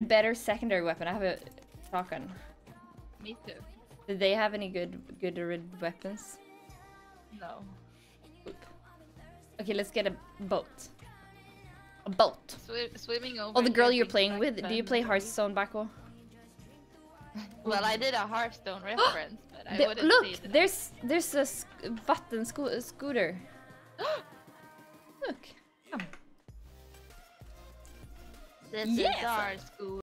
better secondary weapon. I have a shotgun. Me too. Did they have any good good weapons? No. Okay, let's get a boat. A boat. Swi swimming over. Oh, the girl you're playing with. Do you play. Hearthstone, Bako? Well, I did a Hearthstone reference, but I The- wouldn't look, there's there's a sc button sco scooter. This Yes! is our school.